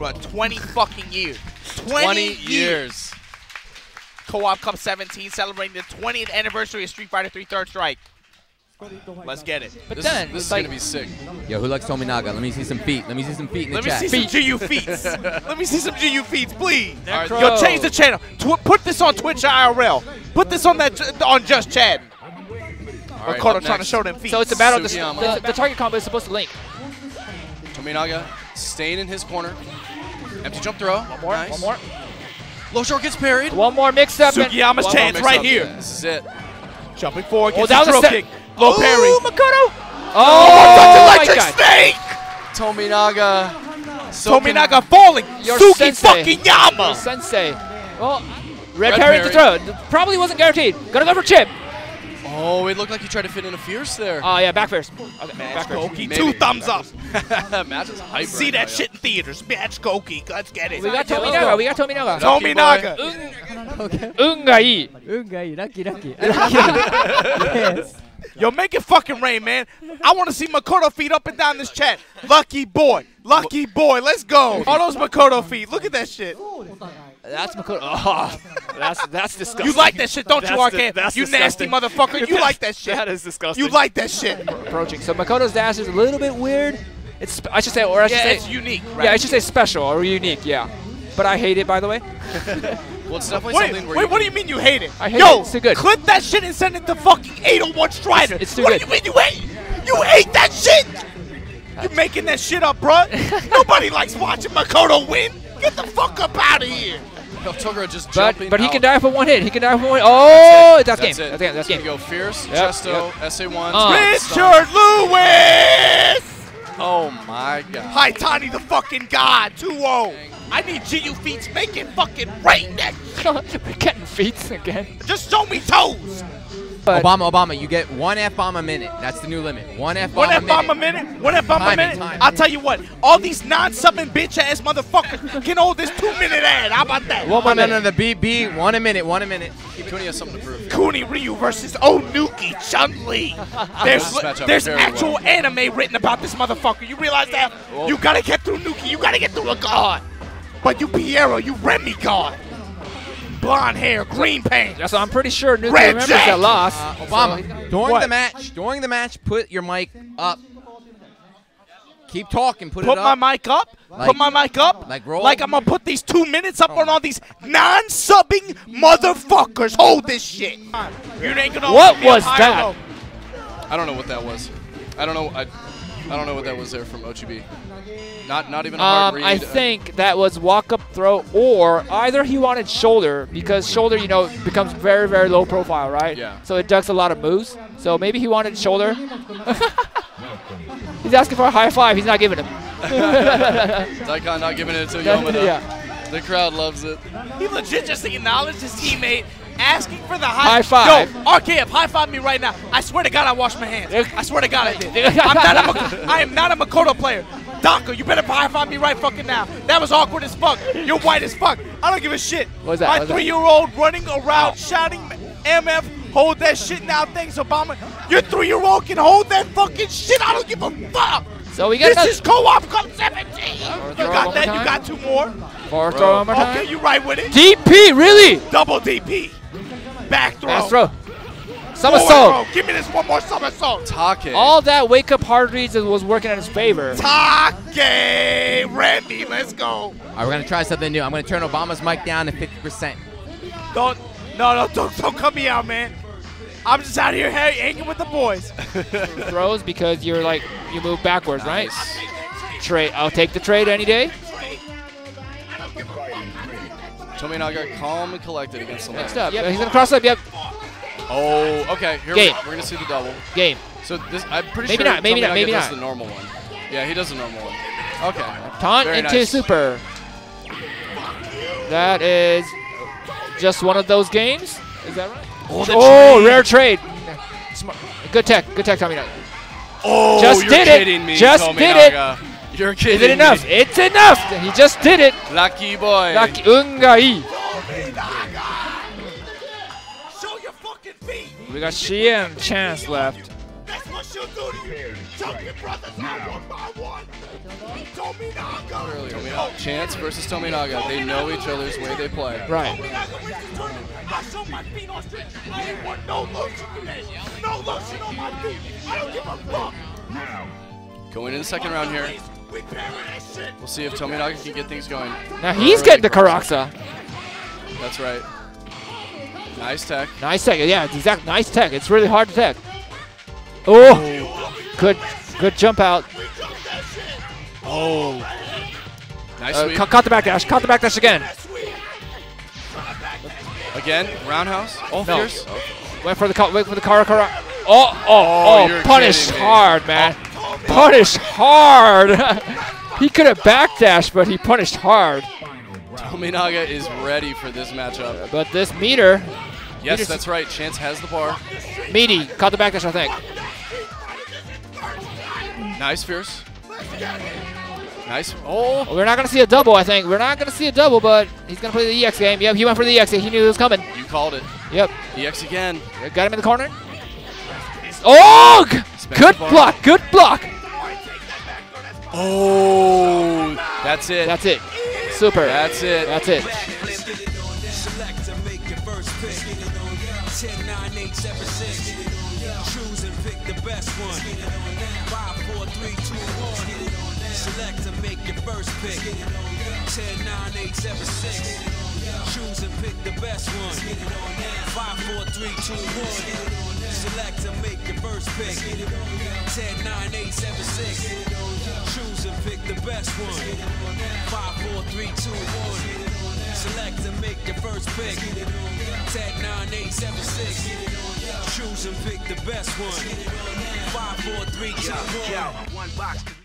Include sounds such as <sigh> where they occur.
bro. 20 fucking years. 20, 20 years. years. Co-op Cup 17 celebrating the 20th anniversary of Street Fighter 3 Third Strike. Let's get it. But This then, is, this is like, gonna be sick. Yo, who likes Tominaga? Let me see some feet. Let me see some feet in the Let me chat. see some GU feeds. <laughs> Let me see some GU feeds, please. All right, Yo, change the channel. Tw put this on Twitch IRL. Put this on that on Just Chat. All right, Makoto up trying to show them feet. so it's a battle. The, Sugiyama. the, the target combo is supposed to link. Tominaga staying in his corner. Empty jump throw. One more. nice. One more. Low short gets parried. One more mix up. and- Sugiyama's chance right mix-up. here. This is it. Jumping forward, Oh, gets that was a kick. Low oh, parry. Oh, Makoto. Oh, Oh, my electric God. snake! Tominaga. So Tominaga falling. Your Suki sensei. fucking Yama. Sensei. Well, red, Red parry at the parry. throw. Probably wasn't guaranteed. Gonna go for chip. Oh, it looked like he tried to fit in a fierce there. Oh yeah, back first. Okay, back first. Goki, Maybe. two thumbs up. <laughs> Match is hype See that shit in theaters. Match Goki. Let's get it. We got Tominaga. We got Tominaga. Tominaga. Ungai. Ungai, lucky, lucky. <laughs> yes. Yo, make it fucking rain, man. I want to see Makoto feet up and down this chat. Lucky boy. Lucky boy. Let's go. All those Makoto feet. Look at that shit. That's Makoto. <laughs> Oh, that's that's disgusting. You like that shit, don't you, That's di- Arcade? that's You nasty disgusting. motherfucker. You like that shit. That is disgusting. You like that shit. approaching. So Makoto's dash is a little bit weird. It's sp- I should say, or I should Yeah, say, it's unique. Right? yeah, I should say special or unique. Yeah, but I hate it by the way. <laughs> Well, it's definitely Wait, something where wait, you what do you mean you hate it? I hate Yo, it. It's too good. clip that shit and send it to fucking 801 Strider. It's- it's too what good. do you mean you hate? You hate that shit? You're uh, making that shit up, bruh? <laughs> Nobody likes watching Makoto win. Get the fuck up out of here. Yo, Toguro just But jumping but he out. can die for one hit. He can die for one. Oh, that's, game. That's it. That's game. That's game. gonna go fierce. Yep, Chesto, SA1. Uh. Richard Lewis! Oh my god. Hi, Tani the fucking god. 2-0. I need GU feats. Make it fucking rain that <laughs> We're getting feats again. Just show me toes. But Obama, Obama, you get one F bomb a minute. That's the new limit. One F bomb One a F bomb a minute. minute. One F bomb a minute. time. I'll tell you what. All these non-subbing bitch ass motherfuckers can hold this two minute ad. How about that? One more no, no, minute. the B, B, one a minute, one a minute. Kuni has something to prove. Kuni Ryu versus Onuki Chun Li. <laughs> There's This match up there's actual well. anime written about this motherfucker. You realize that? You gotta get through Nuki. You gotta get through a god. But you Piero, you Remy god. Blonde hair, green paint. Yeah, so I'm pretty sure Nuke Red remembers Jack. that loss. Uh, Obama, he's gonna- during What? the match, during the match, put your mic up. Keep talking, put, Put it my mic up. Like- put my mic up. like roll? Like I'm gonna put these two minutes up on all these non-subbing motherfuckers. Hold this shit. You ain't gonna What open me up was that? low. I don't know what that was. I don't know. I, I don't know what that was there from OGB. Not not even a hard Um, read. I Uh, think that was walk up throw, or either he wanted shoulder because shoulder, you know, becomes very very low profile, right? Yeah. So it ducks a lot of moves. So maybe he wanted shoulder. <laughs> He's asking for a high five. He's not giving him. <laughs> Daikon not giving it to <laughs> Yamada. yeah. The crowd loves it. He legit just acknowledged his teammate asking for the high, High five. Yo, RKF, high five me right now. I swear to God, I washed my hands. I swear to God, I did. <laughs> I'm not a, I am not a Makoto player. Dankah, you better high five me right fucking now. That was awkward as fuck. You're white as fuck. I don't give a shit. What was that? My What three-year-old running around shouting MF, hold that shit now. Thanks, Obama. Your three-year-old can hold that fucking shit. I don't give a fuck. So we got This is co-op Cup 17. You got that? You got two more? fourth throw one more time. Okay, you right with it. DP, really? Double DP. Back throw. Last throw. Somersault. throw. Give me this one more somersault. Take. All that wake up hard reads was working in his favor. Take Randy, let's go. All right, we're gonna try something new. I'm gonna turn Obama's mic down to 50%. Don't, no, no, don't, don't cut me out, man. I'm just out here hanging with the boys. <laughs> Throws because you're like you move backwards, right? Trade. I'll take the trade any day. Tominaga calm and collected against the Next line. up, he's gonna cross up. Yep. Oh, okay. Here Game. we, we're gonna see the double. Game. So this, I'm pretty Maybe sure not, maybe not, Tominaga maybe does not. the normal one. Yeah, he does the normal one. Okay. Taunt Very into nice. super. That is just one of those games. Is that right? Oh, the Oh, trade. rare trade. Smart. Good tech. Good tech, Tommy. Oh, Just you're did it. kidding me, Just did it. Tominaga. You're kidding Is it enough? me. It's enough. He just did it. Lucky boy. Lucky ungai. Show your fucking feet. We got Xian chance left. That's what she'll do to you. Chunk your brothers out one by one. Tominaga. Chance versus Tominaga. They know each other's way they play. Right. I show my feet on street. I ain't want no lotion. No lotion on my feet. I don't give a fuck. Going in the second round here. We bury that shit. We'll see if Tominaga can get things going. Now he's getting the Karakusa. That's right. Nice tech. Nice tech. Yeah, it's exact. Nice tech. It's really hard to tech. Oh, good, good jump out. Oh. Nice Uh, sweep. ca- caught the backdash. Caught the backdash again. Again, roundhouse. Oh, No. fierce. Went for the ca- went for the Kara Kara. Oh, oh, Oh, oh! you're Punish hard, man. Punish hard. <laughs> he could have backdashed, but he punished hard. Tominaga is ready for this matchup. But this meter, Yes, Meters- that's right. Chance has the bar. meaty, caught the backdash, I think. Nice fierce. Nice. Oh. Well, we're not gonna see a double, I think. We're not gonna see a double, but he's gonna play the EX game. Yep, he went for the EX. He knew it was coming. You called it. Yep, EX again. got him in the corner. Oh, good block, good block. Oh. That's it. That's it. Super. That's it. That's it. Select to make your first pick. 10, 9, 8, 7, 6. Choose and pick the best one. 5, 4, 3, 2, 1. Select to make your first pick. 10, 9, 8, 7, 6. Choose and pick the best one. 5, 4, 3, 2, 1. Select to make your first pick. 10, 9, 8, 7, 6. Choose and pick the best one. 5, 4, 3, 2, 1. Select to make your first pick. 10, 9, 8, 7, 6. Choose and pick the best one. 5, 4, 3, 2, 1. One box